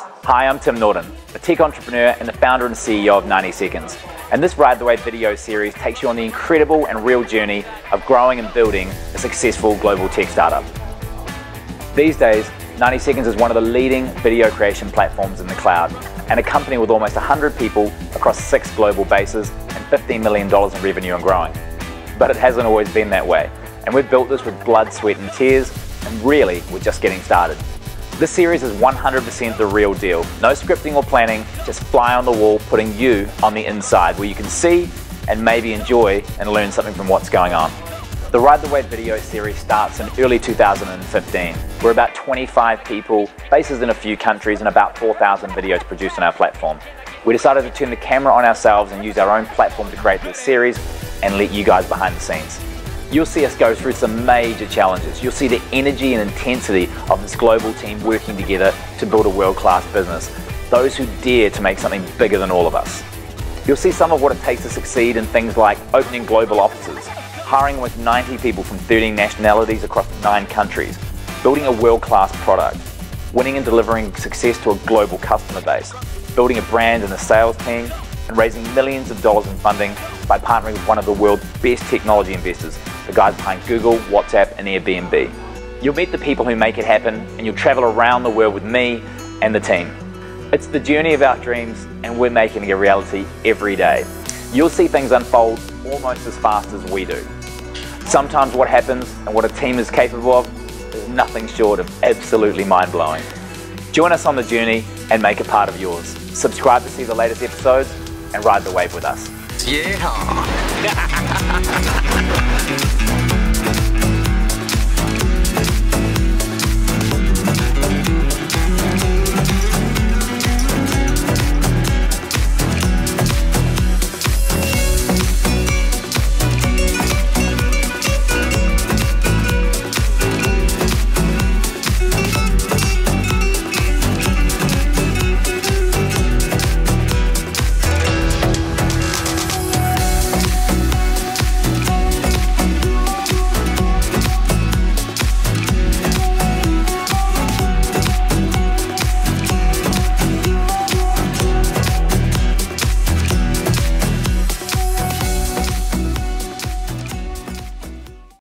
Hi, I'm Tim Norton, a tech entrepreneur and the founder and CEO of 90 Seconds. And this Ride the Wave video series takes you on the incredible and real journey of growing and building a successful global tech startup. These days, 90 Seconds is one of the leading video creation platforms in the cloud and a company with almost 100 people across six global bases and $15 million in revenue and growing. But it hasn't always been that way. And we've built this with blood, sweat and tears, and really, we're just getting started. This series is 100% the real deal. No scripting or planning, just fly on the wall, putting you on the inside where you can see and maybe enjoy and learn something from what's going on. The Ride the Wave video series starts in early 2015. We're about 25 people, bases in a few countries, and about 4,000 videos produced on our platform. We decided to turn the camera on ourselves and use our own platform to create this series and let you guys behind the scenes. You'll see us go through some major challenges. You'll see the energy and intensity of this global team working together to build a world-class business. Those who dare to make something bigger than all of us. You'll see some of what it takes to succeed in things like opening global offices, hiring almost 90 people from 13 nationalities across nine countries, building a world-class product, winning and delivering success to a global customer base, building a brand and a sales team, and raising millions of dollars in funding by partnering with one of the world's best technology investors, the guys behind Google, WhatsApp, and Airbnb. You'll meet the people who make it happen, and you'll travel around the world with me and the team. It's the journey of our dreams, and we're making it a reality every day. You'll see things unfold almost as fast as we do. Sometimes what happens and what a team is capable of is nothing short of absolutely mind-blowing. Join us on the journey and make it part of yours. Subscribe to see the latest episodes and ride the wave with us. Yeah.